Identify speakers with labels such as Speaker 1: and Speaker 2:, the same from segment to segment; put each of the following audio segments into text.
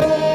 Speaker 1: Oh.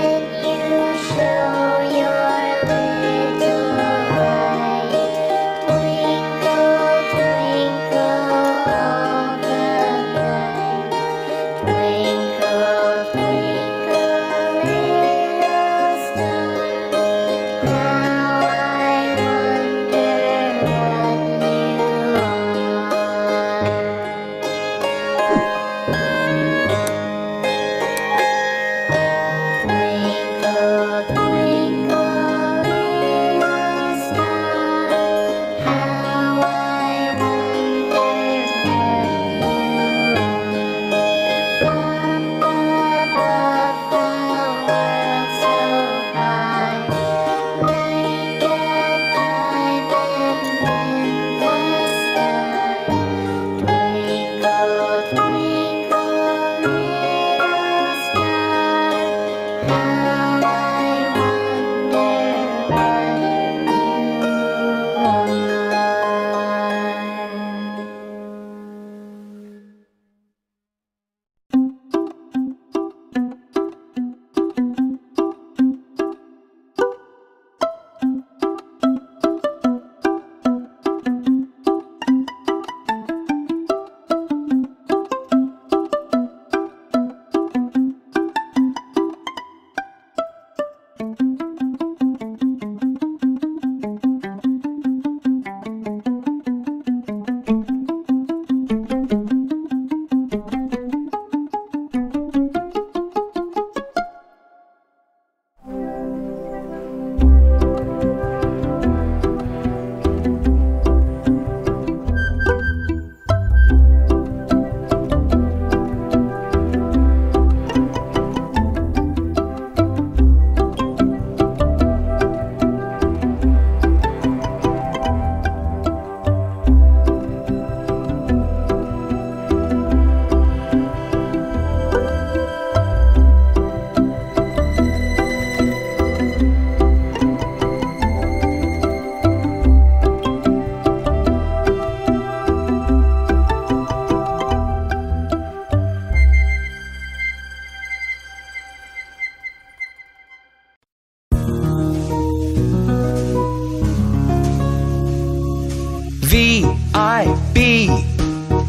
Speaker 1: V I B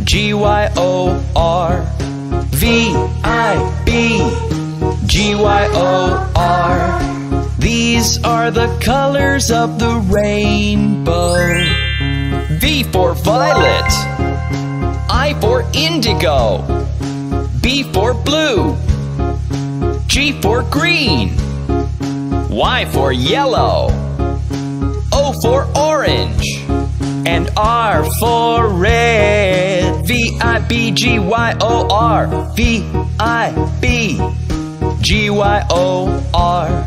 Speaker 1: G Y O R V I B G Y O R These are the colors of the rainbow. V for violet. I for indigo. B for blue. G for green. Y for yellow. O for orange and R for red. V I B G Y O R. V I B G Y O R.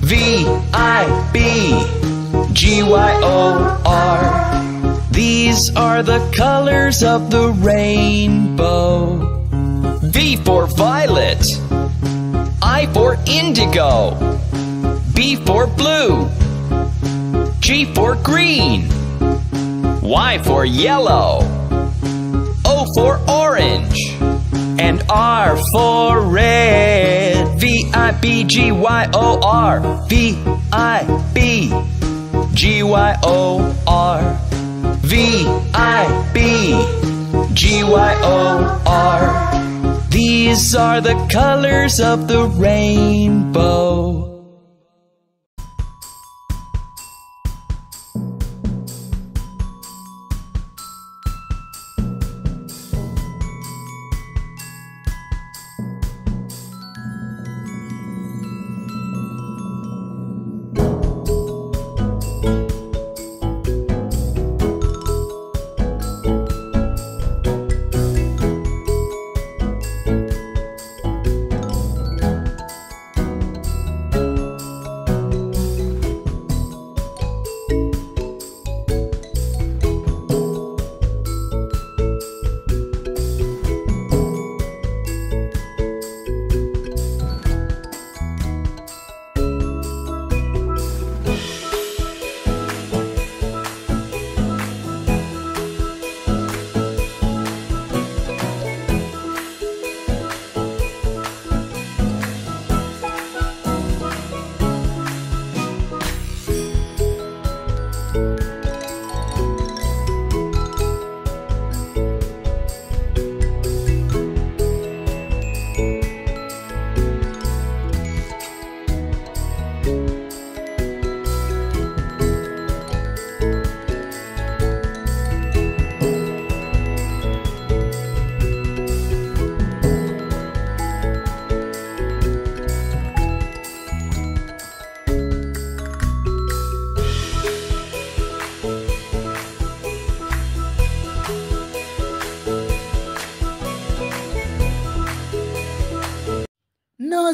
Speaker 1: V I B G Y O R. These are the colors of the rainbow. V for violet. I for indigo. B for blue. G for green. Y for yellow, O for orange, and R for red. V I B G Y O R. V I B G Y O R. V I B
Speaker 2: G Y O R. These are the colors of the rainbow.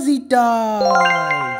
Speaker 3: He died.